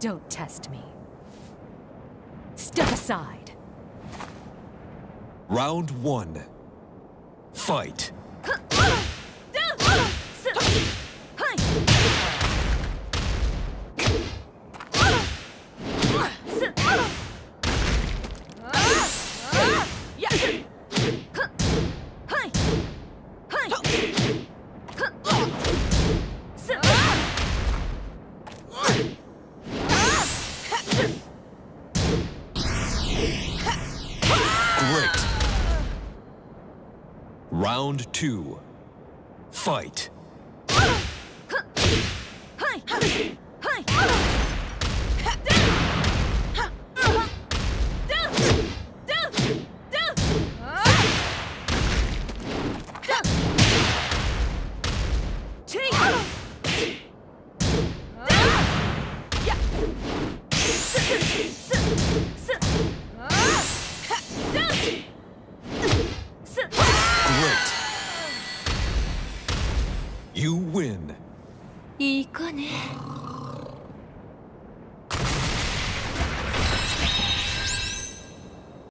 Don't test me. Step aside. Round one. Fight. Round two. Fight. You win. いい子ね。